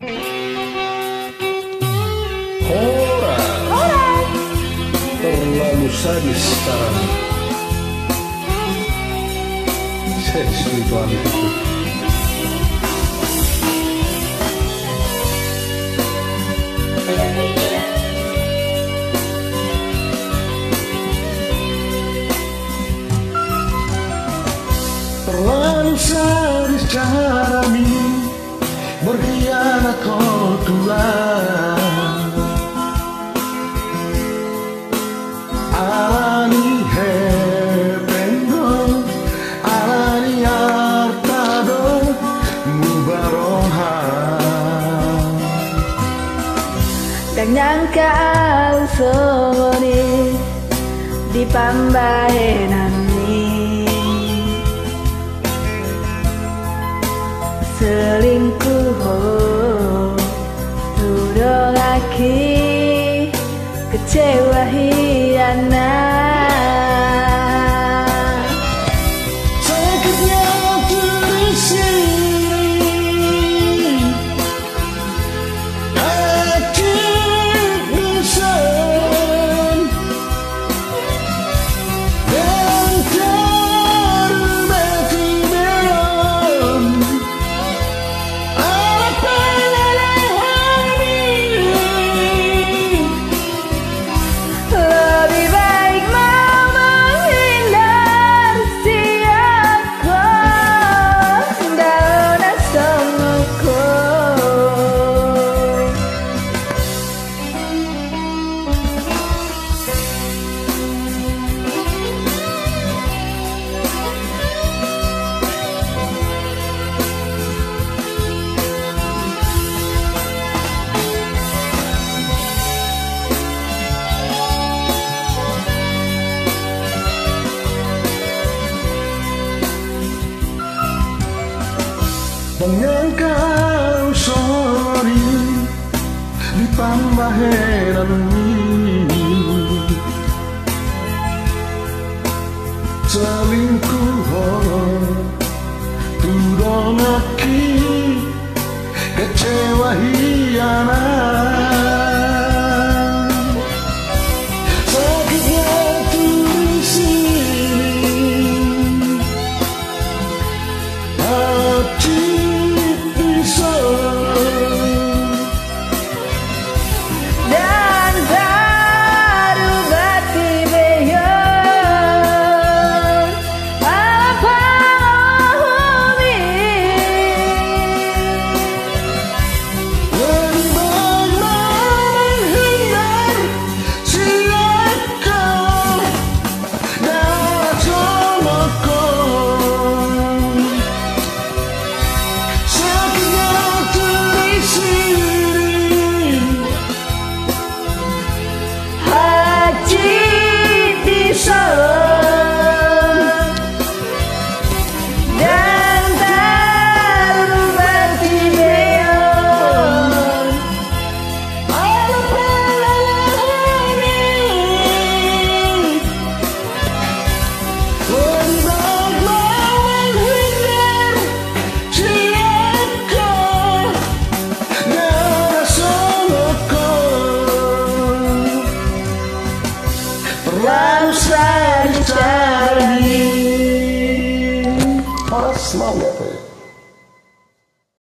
Ora, Ora, sadis sekarang. Sensual itu. Dan nyangka usoni di pambaenani selingkuh sana Menyangka sorry di pambaheran ini serçerdim Aslanım